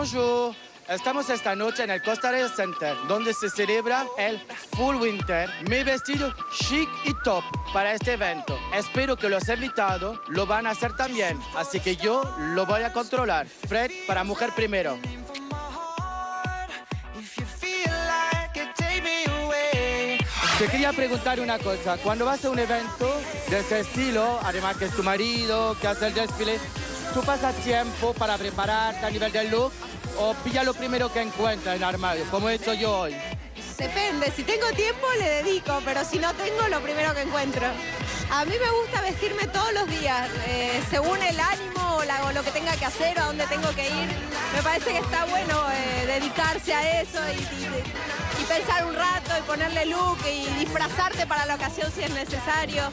Bonjour. Estamos esta noche en el Costa Rica Center, donde se celebra el Full Winter. Mi vestido chic y top para este evento. Espero que los invitados lo van a hacer también, así que yo lo voy a controlar. Fred, para mujer primero. Te quería preguntar una cosa. Cuando vas a un evento de este estilo, además que es tu marido, que hace el desfile, ¿tú pasas tiempo para prepararte a nivel del look o pilla lo primero que encuentras en el armario, como he hecho yo hoy? Depende, si tengo tiempo le dedico, pero si no tengo, lo primero que encuentro. A mí me gusta vestirme todos los días, eh, según el ánimo o, la- o lo que tenga que hacer o a dónde tengo que ir. Me parece que está bueno eh, dedicarse a eso y, y- y pensar un rato y ponerle look y disfrazarte para la ocasión si es necesario.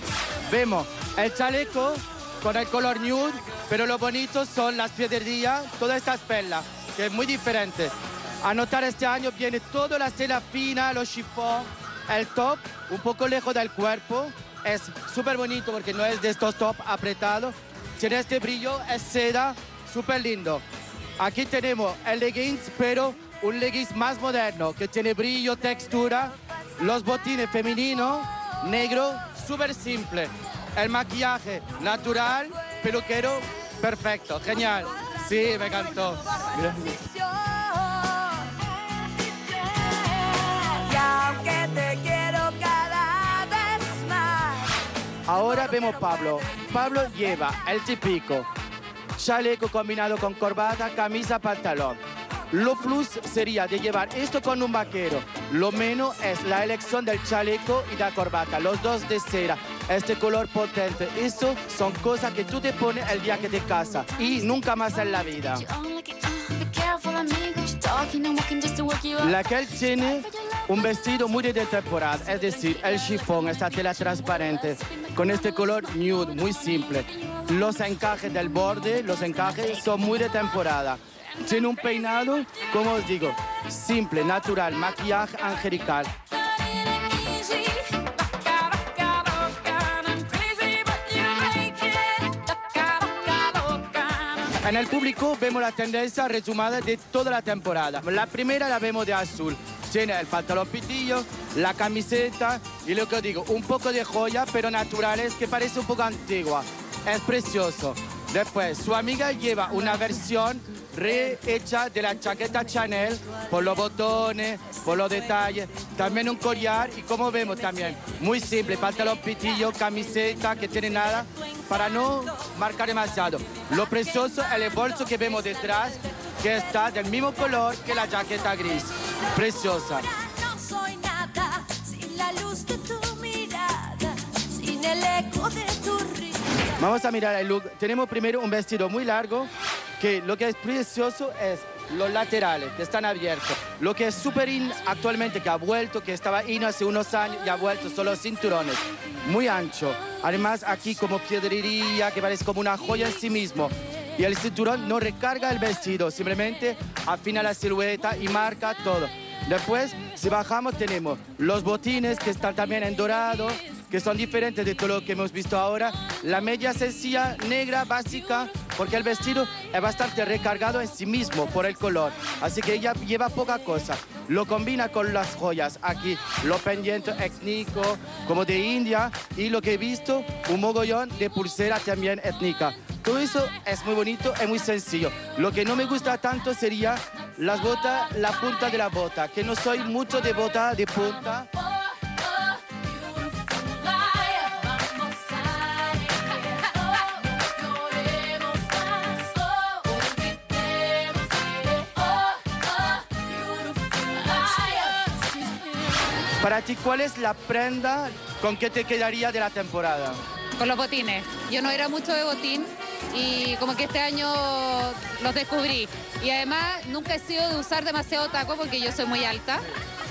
Vemos el chaleco con el color nude, pero lo bonito son las piedrerías, todas estas perlas, que es muy diferente. A notar este año viene toda la tela fina, los chiffon, el top un poco lejos del cuerpo, es súper bonito porque no es de estos top apretados, tiene este brillo, es seda, súper lindo. Aquí tenemos el leggings, pero un leggings más moderno, que tiene brillo, textura, los botines femeninos, negro, súper simple. El maquillaje natural, peluquero, perfecto, genial. Sí, me encantó. Ahora vemos Pablo. Pablo lleva el típico chaleco combinado con corbata, camisa, pantalón. Lo plus sería de llevar esto con un vaquero. Lo menos es la elección del chaleco y la corbata, los dos de cera. Este color potente, eso son cosas que tú te pones el día que te casas y nunca más en la vida. La que él tiene un vestido muy de temporada, es decir, el chifón, esta tela transparente, con este color nude, muy simple. Los encajes del borde, los encajes son muy de temporada. Tiene un peinado, como os digo, simple, natural, maquillaje angelical. En el público vemos la tendencia resumada de toda la temporada. La primera la vemos de azul. Tiene el pantalón pitillo, la camiseta y lo que digo, un poco de joya, pero naturales, que parece un poco antigua. Es precioso. Después, su amiga lleva una versión rehecha de la chaqueta Chanel por los botones, por los detalles, también un collar y como vemos también, muy simple, pantalón pitillo, camiseta que tiene nada para no marcar demasiado. Lo precioso es el bolso que vemos detrás, que está del mismo color que la chaqueta gris. Preciosa. No soy nada sin la luz de tu mirada, sin el eco de tu risa. Vamos a mirar el look. Tenemos primero un vestido muy largo, que lo que es precioso es los laterales, que están abiertos. Lo que es súper in actualmente, que ha vuelto, que estaba in hace unos años y ha vuelto, son los cinturones. Muy ancho. Además, aquí como piedrería, que parece como una joya en sí mismo. Y el cinturón no recarga el vestido, simplemente afina la silueta y marca todo. Después, si bajamos, tenemos los botines que están también en dorado, que son diferentes de todo lo que hemos visto ahora. La media sencilla, negra, básica, porque el vestido es bastante recargado en sí mismo por el color. Así que ella lleva poca cosa. Lo combina con las joyas. Aquí, los pendientes étnicos, como de India, y lo que he visto, un mogollón de pulsera también étnica. Todo eso es muy bonito, es muy sencillo. Lo que no me gusta tanto sería las botas, la punta de la bota, que no soy mucho de bota de punta. Para ti, ¿cuál es la prenda con que te quedaría de la temporada? con los botines. Yo no era mucho de botín y como que este año los descubrí. Y además nunca he sido de usar demasiado taco porque yo soy muy alta.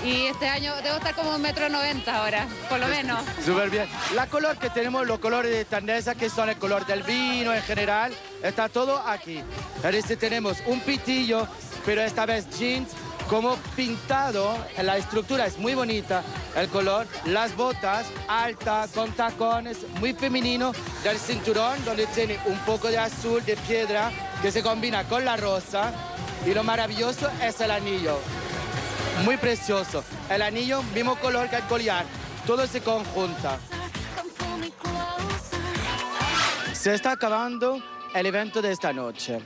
Y este año debo estar como un metro noventa ahora, por lo menos. Súper bien. La color que tenemos, los colores de tendencia, que son el color del vino en general, está todo aquí. Es decir, tenemos un pitillo, pero esta vez jeans, como pintado, la estructura es muy bonita, el color, las botas, alta, con tacones, muy femenino, del cinturón, donde tiene un poco de azul, de piedra, que se combina con la rosa, Y lo maravilloso es el anillo. Muy precioso. El anillo, mismo color que el collar. Todo se conjunta. Se está acabando el evento de esta noche.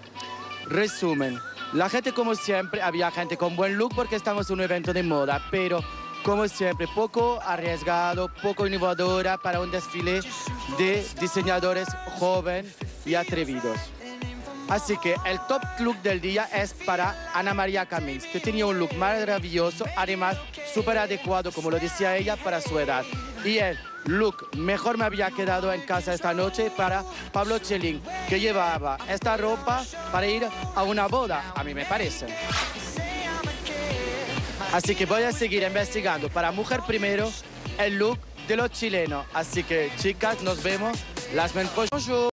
Resumen, la gente como siempre, había gente con buen look porque estamos en un evento de moda, pero como siempre, poco arriesgado, poco innovadora para un desfile de diseñadores jóvenes y atrevidos. Así que el top look del día es para Ana María Camins, que tenía un look maravilloso, además súper adecuado, como lo decía ella, para su edad. Y el look mejor me había quedado en casa esta noche para Pablo Chelín, que llevaba esta ropa para ir a una boda, a mí me parece. Así que voy a seguir investigando para Mujer Primero el look de los chilenos. Así que chicas, nos vemos. Las men-.